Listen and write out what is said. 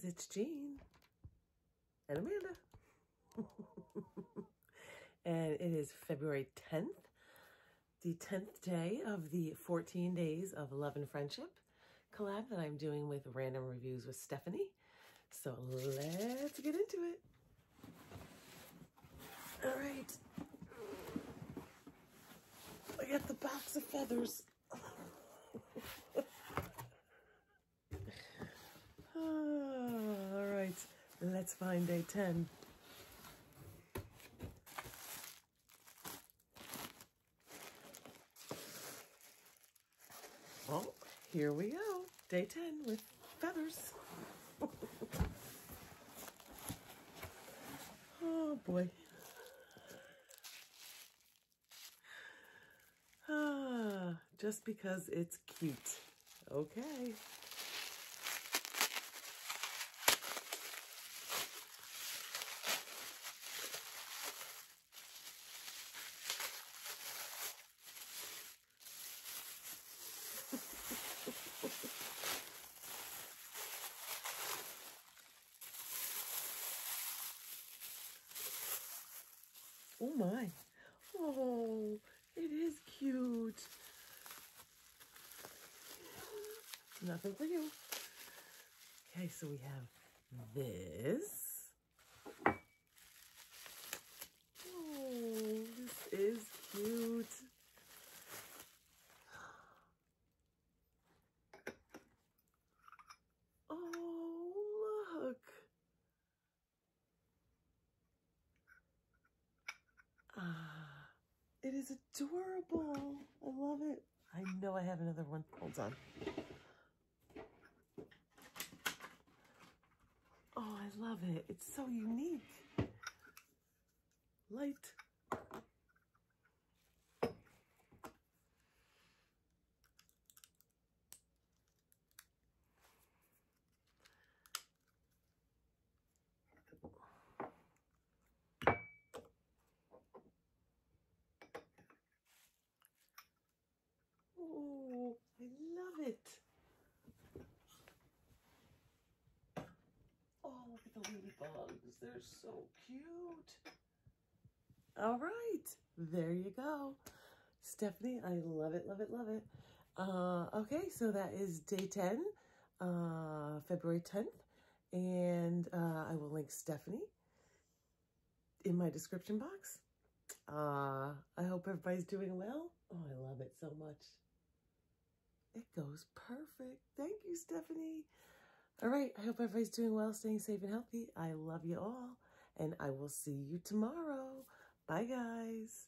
guys, it's Jean and Amanda. and it is February 10th, the 10th day of the 14 days of love and friendship collab that I'm doing with Random Reviews with Stephanie. So let's get into it. All right. I got the box of feathers. All right, let's find day 10. Well, here we go. Day 10 with feathers. oh boy. Ah, just because it's cute. Okay. Oh my. Oh, it is cute. Nothing for you. Okay, so we have this. Oh, this is cute. Oh, look. Ah, it is adorable. I love it. I know I have another one. Hold on. Oh, I love it. It's so unique. Light. Oh, I love it. Oh, look at the ladybugs. They're so cute. All right, there you go. Stephanie, I love it, love it, love it. Uh, okay, so that is day 10, uh, February 10th. And uh, I will link Stephanie in my description box. Uh, I hope everybody's doing well. Oh, I love it so much. It goes perfect. Thank you, Stephanie. All right. I hope everybody's doing well, staying safe and healthy. I love you all. And I will see you tomorrow. Bye, guys.